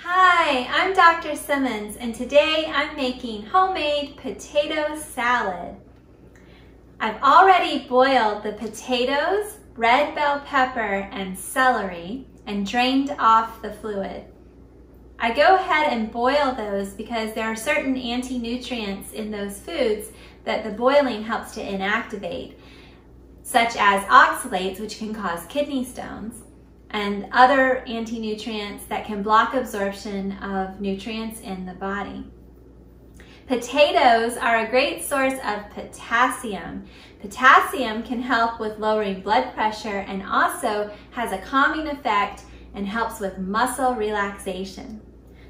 Hi, I'm Dr. Simmons and today I'm making homemade potato salad. I've already boiled the potatoes, red bell pepper, and celery and drained off the fluid. I go ahead and boil those because there are certain anti-nutrients in those foods that the boiling helps to inactivate, such as oxalates, which can cause kidney stones, and other anti-nutrients that can block absorption of nutrients in the body. Potatoes are a great source of potassium. Potassium can help with lowering blood pressure and also has a calming effect and helps with muscle relaxation.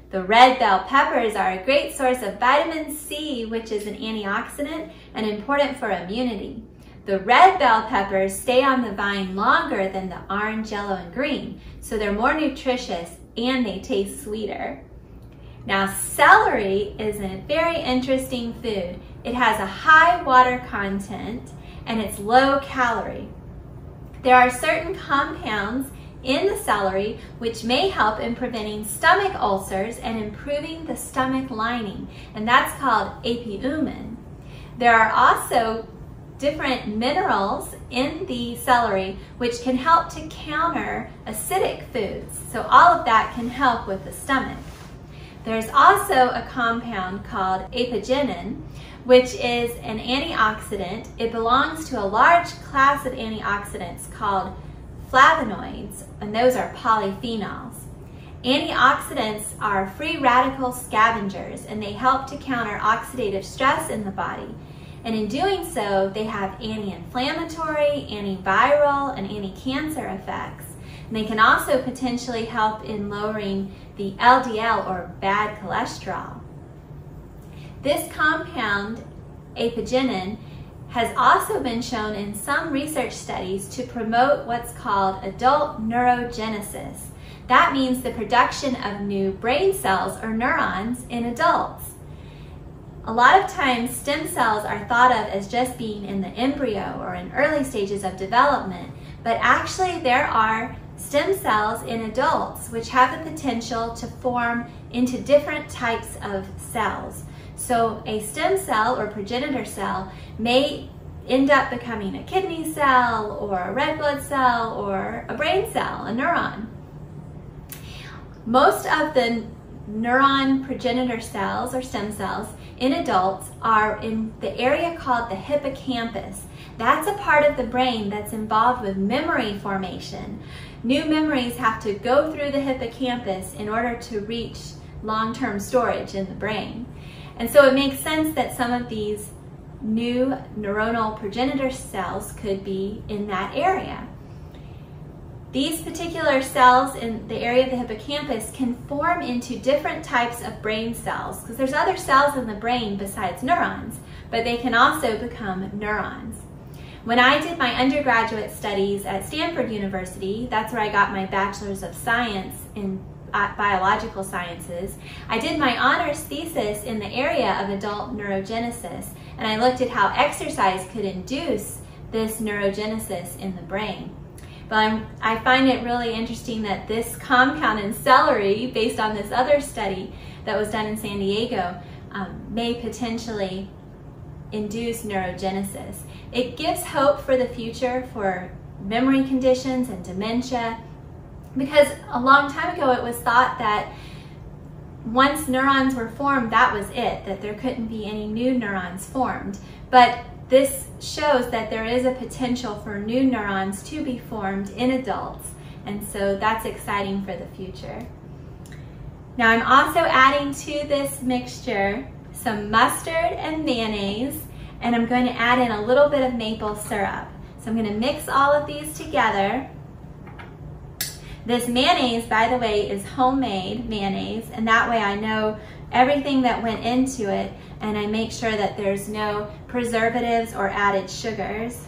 The red bell peppers are a great source of vitamin C, which is an antioxidant and important for immunity. The red bell peppers stay on the vine longer than the orange, yellow, and green, so they're more nutritious and they taste sweeter. Now, celery is a very interesting food. It has a high water content and it's low calorie. There are certain compounds in the celery which may help in preventing stomach ulcers and improving the stomach lining, and that's called apiuman. There are also different minerals in the celery which can help to counter acidic foods. So all of that can help with the stomach. There's also a compound called apigenin, which is an antioxidant. It belongs to a large class of antioxidants called flavonoids, and those are polyphenols. Antioxidants are free radical scavengers, and they help to counter oxidative stress in the body. And in doing so, they have anti-inflammatory, antiviral, and anti-cancer effects. And they can also potentially help in lowering the LDL or bad cholesterol. This compound, apigenin, has also been shown in some research studies to promote what's called adult neurogenesis. That means the production of new brain cells or neurons in adults. A lot of times stem cells are thought of as just being in the embryo or in early stages of development, but actually there are stem cells in adults which have the potential to form into different types of cells. So a stem cell or progenitor cell may end up becoming a kidney cell or a red blood cell or a brain cell, a neuron. Most of the neuron progenitor cells or stem cells in adults are in the area called the hippocampus. That's a part of the brain that's involved with memory formation. New memories have to go through the hippocampus in order to reach long-term storage in the brain. And so it makes sense that some of these new neuronal progenitor cells could be in that area. These particular cells in the area of the hippocampus can form into different types of brain cells because there's other cells in the brain besides neurons, but they can also become neurons. When I did my undergraduate studies at Stanford University, that's where I got my Bachelor's of Science in uh, Biological Sciences, I did my honors thesis in the area of adult neurogenesis, and I looked at how exercise could induce this neurogenesis in the brain. But I'm, i find it really interesting that this compound in celery, based on this other study that was done in San Diego, um, may potentially induce neurogenesis. It gives hope for the future for memory conditions and dementia because a long time ago it was thought that once neurons were formed, that was it, that there couldn't be any new neurons formed. But this shows that there is a potential for new neurons to be formed in adults, and so that's exciting for the future. Now I'm also adding to this mixture some mustard and mayonnaise, and I'm going to add in a little bit of maple syrup. So I'm going to mix all of these together. This mayonnaise, by the way, is homemade mayonnaise, and that way I know everything that went into it and I make sure that there's no preservatives or added sugars.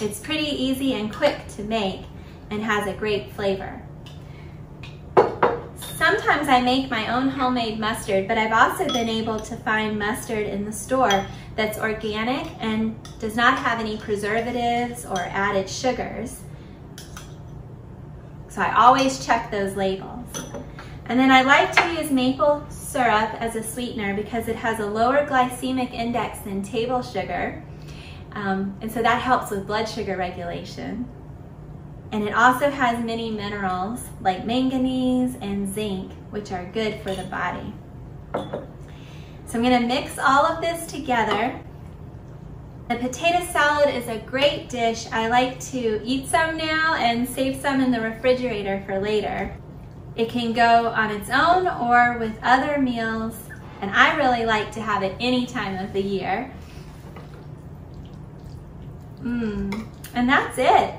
It's pretty easy and quick to make and has a great flavor. Sometimes I make my own homemade mustard, but I've also been able to find mustard in the store that's organic and does not have any preservatives or added sugars. So I always check those labels. And then I like to use maple syrup as a sweetener because it has a lower glycemic index than table sugar. Um, and so that helps with blood sugar regulation. And it also has many minerals like manganese and zinc, which are good for the body. So I'm gonna mix all of this together. The potato salad is a great dish. I like to eat some now and save some in the refrigerator for later. It can go on its own or with other meals, and I really like to have it any time of the year. Mmm, and that's it.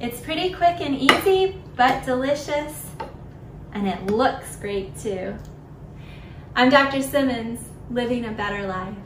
It's pretty quick and easy, but delicious, and it looks great too. I'm Dr. Simmons, living a better life.